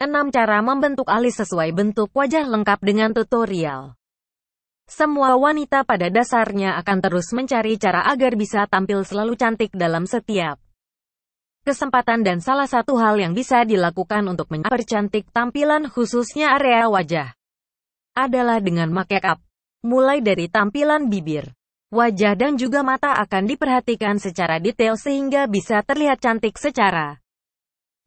6 cara membentuk alis sesuai bentuk wajah lengkap dengan tutorial. Semua wanita pada dasarnya akan terus mencari cara agar bisa tampil selalu cantik dalam setiap kesempatan dan salah satu hal yang bisa dilakukan untuk mempercantik tampilan khususnya area wajah adalah dengan make up. Mulai dari tampilan bibir, wajah dan juga mata akan diperhatikan secara detail sehingga bisa terlihat cantik secara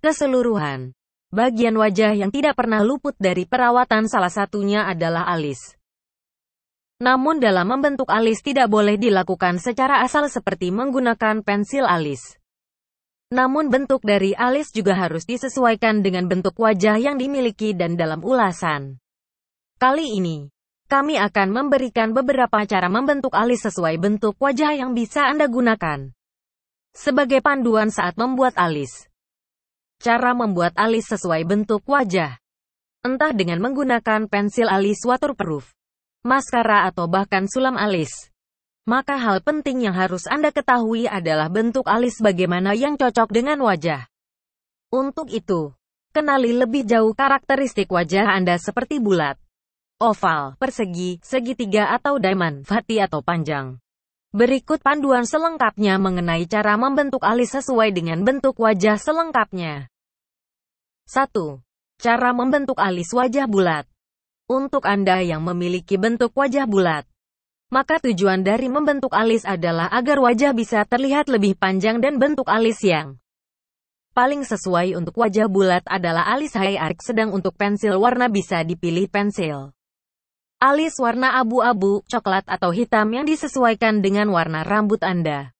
keseluruhan. Bagian wajah yang tidak pernah luput dari perawatan salah satunya adalah alis. Namun dalam membentuk alis tidak boleh dilakukan secara asal seperti menggunakan pensil alis. Namun bentuk dari alis juga harus disesuaikan dengan bentuk wajah yang dimiliki dan dalam ulasan. Kali ini, kami akan memberikan beberapa cara membentuk alis sesuai bentuk wajah yang bisa Anda gunakan. Sebagai panduan saat membuat alis. Cara membuat alis sesuai bentuk wajah. Entah dengan menggunakan pensil alis waterproof, maskara atau bahkan sulam alis. Maka hal penting yang harus Anda ketahui adalah bentuk alis bagaimana yang cocok dengan wajah. Untuk itu, kenali lebih jauh karakteristik wajah Anda seperti bulat, oval, persegi, segitiga atau diamond, fati atau panjang. Berikut panduan selengkapnya mengenai cara membentuk alis sesuai dengan bentuk wajah selengkapnya. 1. Cara membentuk alis wajah bulat. Untuk Anda yang memiliki bentuk wajah bulat, maka tujuan dari membentuk alis adalah agar wajah bisa terlihat lebih panjang dan bentuk alis yang paling sesuai untuk wajah bulat adalah alis high arc sedang untuk pensil warna bisa dipilih pensil. Alis warna abu-abu, coklat atau hitam yang disesuaikan dengan warna rambut Anda.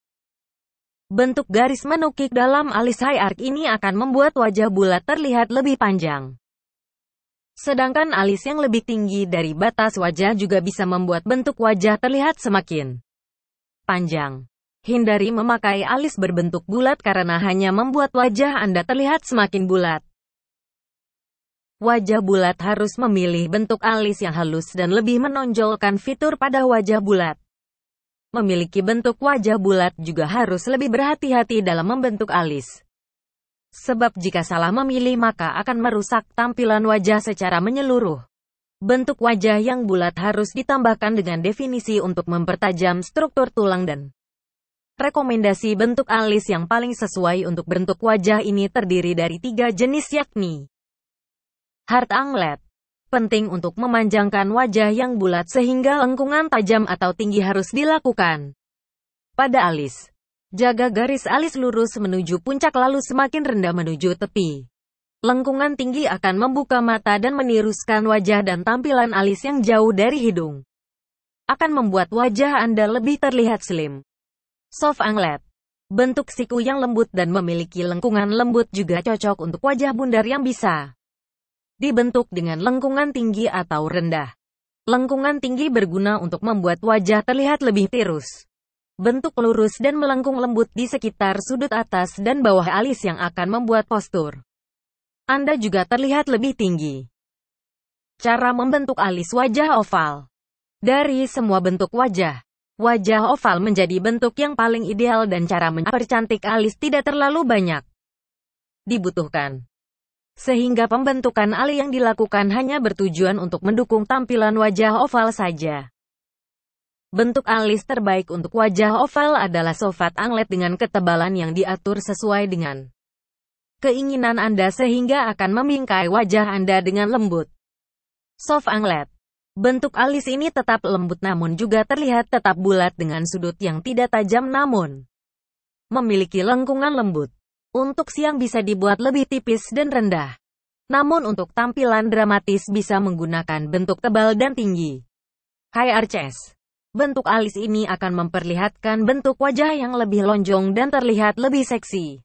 Bentuk garis menukik dalam alis high arc ini akan membuat wajah bulat terlihat lebih panjang. Sedangkan alis yang lebih tinggi dari batas wajah juga bisa membuat bentuk wajah terlihat semakin panjang. Hindari memakai alis berbentuk bulat karena hanya membuat wajah Anda terlihat semakin bulat. Wajah bulat harus memilih bentuk alis yang halus dan lebih menonjolkan fitur pada wajah bulat memiliki bentuk wajah bulat juga harus lebih berhati-hati dalam membentuk alis. Sebab jika salah memilih maka akan merusak tampilan wajah secara menyeluruh. Bentuk wajah yang bulat harus ditambahkan dengan definisi untuk mempertajam struktur tulang dan rekomendasi bentuk alis yang paling sesuai untuk bentuk wajah ini terdiri dari tiga jenis yakni Heart Anglet, penting untuk memanjangkan wajah yang bulat sehingga lengkungan tajam atau tinggi harus dilakukan. Pada alis, jaga garis alis lurus menuju puncak lalu semakin rendah menuju tepi. Lengkungan tinggi akan membuka mata dan meniruskan wajah dan tampilan alis yang jauh dari hidung. Akan membuat wajah Anda lebih terlihat slim. Soft anglet. Bentuk siku yang lembut dan memiliki lengkungan lembut juga cocok untuk wajah bundar yang bisa dibentuk dengan lengkungan tinggi atau rendah. Lengkungan tinggi berguna untuk membuat wajah terlihat lebih tirus. Bentuk lurus dan melengkung lembut di sekitar sudut atas dan bawah alis yang akan membuat postur Anda juga terlihat lebih tinggi. Cara membentuk alis wajah oval Dari semua bentuk wajah, wajah oval menjadi bentuk yang paling ideal dan cara mempercantik alis tidak terlalu banyak dibutuhkan. Sehingga pembentukan ali yang dilakukan hanya bertujuan untuk mendukung tampilan wajah oval saja. Bentuk alis terbaik untuk wajah oval adalah sofat anglet dengan ketebalan yang diatur sesuai dengan keinginan Anda sehingga akan membingkai wajah Anda dengan lembut. Soft anglet. Bentuk alis ini tetap lembut namun juga terlihat tetap bulat dengan sudut yang tidak tajam namun memiliki lengkungan lembut. Untuk siang bisa dibuat lebih tipis dan rendah. Namun untuk tampilan dramatis bisa menggunakan bentuk tebal dan tinggi. High arches. Bentuk alis ini akan memperlihatkan bentuk wajah yang lebih lonjong dan terlihat lebih seksi.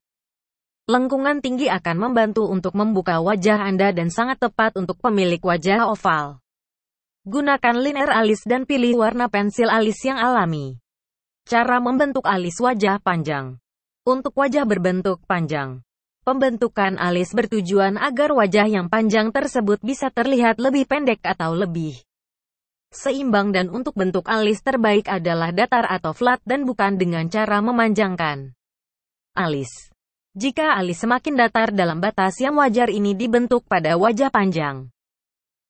Lengkungan tinggi akan membantu untuk membuka wajah Anda dan sangat tepat untuk pemilik wajah oval. Gunakan liner alis dan pilih warna pensil alis yang alami. Cara membentuk alis wajah panjang untuk wajah berbentuk panjang. Pembentukan alis bertujuan agar wajah yang panjang tersebut bisa terlihat lebih pendek atau lebih seimbang dan untuk bentuk alis terbaik adalah datar atau flat dan bukan dengan cara memanjangkan alis. Jika alis semakin datar dalam batas yang wajar ini dibentuk pada wajah panjang,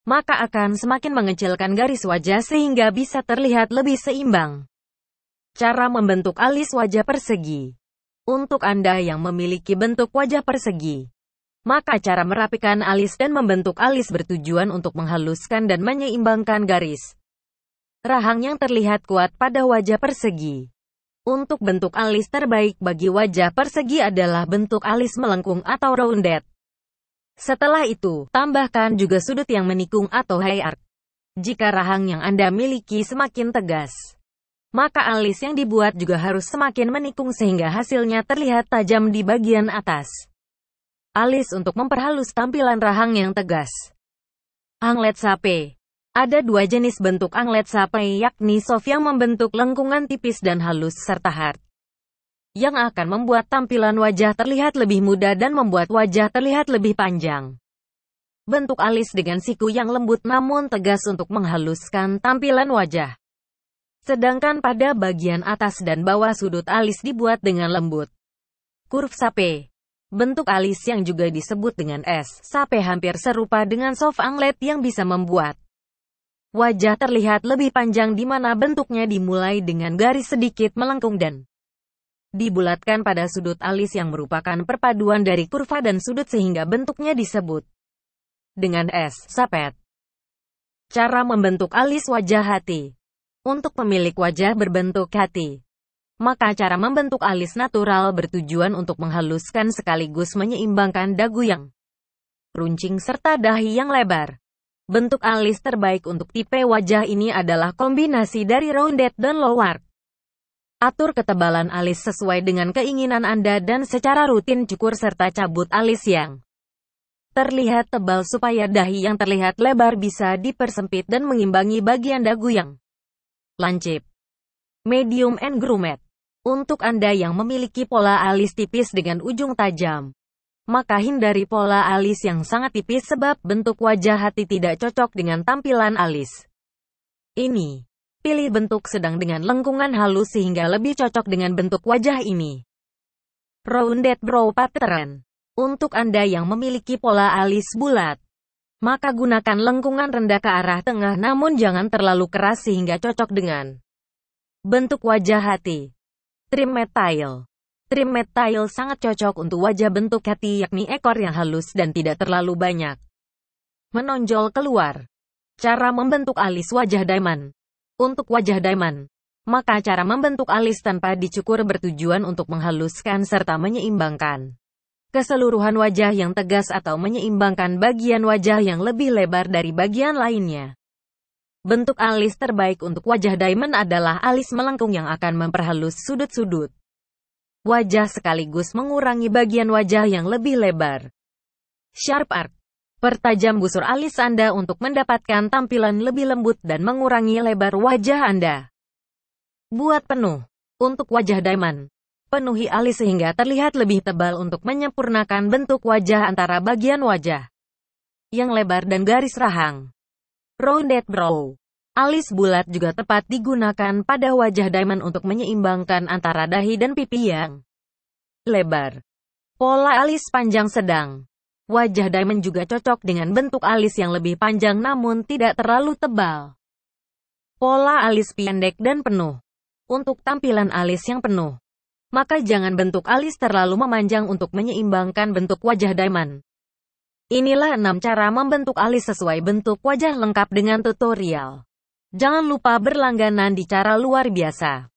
maka akan semakin mengecilkan garis wajah sehingga bisa terlihat lebih seimbang. Cara membentuk alis wajah persegi Untuk Anda yang memiliki bentuk wajah persegi, maka cara merapikan alis dan membentuk alis bertujuan untuk menghaluskan dan menyeimbangkan garis rahang yang terlihat kuat pada wajah persegi. Untuk bentuk alis terbaik bagi wajah persegi adalah bentuk alis melengkung atau rounded. Setelah itu, tambahkan juga sudut yang menikung atau high arc. Jika rahang yang Anda miliki semakin tegas, maka alis yang dibuat juga harus semakin menikung sehingga hasilnya terlihat tajam di bagian atas. Alis untuk memperhalus tampilan rahang yang tegas. Anglet sape ada dua jenis bentuk anglet sapai yakni soft yang membentuk lengkungan tipis dan halus serta hard. Yang akan membuat tampilan wajah terlihat lebih muda dan membuat wajah terlihat lebih panjang. Bentuk alis dengan siku yang lembut namun tegas untuk menghaluskan tampilan wajah. Sedangkan pada bagian atas dan bawah sudut alis dibuat dengan lembut. Kurv sape Bentuk alis yang juga disebut dengan S, sape hampir serupa dengan soft anglet yang bisa membuat Wajah terlihat lebih panjang di mana bentuknya dimulai dengan garis sedikit melengkung dan dibulatkan pada sudut alis yang merupakan perpaduan dari kurva dan sudut sehingga bentuknya disebut dengan S. Sapet. Cara membentuk alis wajah hati Untuk pemilik wajah berbentuk hati, maka cara membentuk alis natural bertujuan untuk menghaluskan sekaligus menyeimbangkan dagu yang runcing serta dahi yang lebar. Bentuk alis terbaik untuk tipe wajah ini adalah kombinasi dari rounded dan low arc. Atur ketebalan alis sesuai dengan keinginan Anda dan secara rutin cukur serta cabut alis yang terlihat tebal supaya dahi yang terlihat lebar bisa dipersempit dan mengimbangi bagian dagu yang lancip. Medium and groomed. Untuk Anda yang memiliki pola alis tipis dengan ujung tajam, maka hindari pola alis yang sangat tipis sebab bentuk wajah hati tidak cocok dengan tampilan alis. Ini. Pilih bentuk sedang dengan lengkungan halus sehingga lebih cocok dengan bentuk wajah ini. Rounded brow pattern. Untuk Anda yang memiliki pola alis bulat, maka gunakan lengkungan rendah ke arah tengah namun jangan terlalu keras sehingga cocok dengan bentuk wajah hati. Trim tile. Trim matte tile sangat cocok untuk wajah bentuk hati yakni ekor yang halus dan tidak terlalu banyak. Menonjol keluar. Cara membentuk alis wajah diamond. Untuk wajah diamond, maka cara membentuk alis tanpa dicukur bertujuan untuk menghaluskan serta menyeimbangkan keseluruhan wajah yang tegas atau menyeimbangkan bagian wajah yang lebih lebar dari bagian lainnya. Bentuk alis terbaik untuk wajah diamond adalah alis melengkung yang akan memperhalus sudut-sudut wajah sekaligus mengurangi bagian wajah yang lebih lebar. Sharp Arc Pertajam busur alis Anda untuk mendapatkan tampilan lebih lembut dan mengurangi lebar wajah Anda. Buat penuh. Untuk wajah diamond, penuhi alis sehingga terlihat lebih tebal untuk menyempurnakan bentuk wajah antara bagian wajah yang lebar dan garis rahang. Rounded brow Alis bulat juga tepat digunakan pada wajah diamond untuk menyeimbangkan antara dahi dan pipi yang lebar. Pola alis panjang sedang. Wajah diamond juga cocok dengan bentuk alis yang lebih panjang namun tidak terlalu tebal. Pola alis pendek dan penuh. Untuk tampilan alis yang penuh, maka jangan bentuk alis terlalu memanjang untuk menyeimbangkan bentuk wajah diamond. Inilah 6 cara membentuk alis sesuai bentuk wajah lengkap dengan tutorial. Jangan lupa berlangganan di cara luar biasa.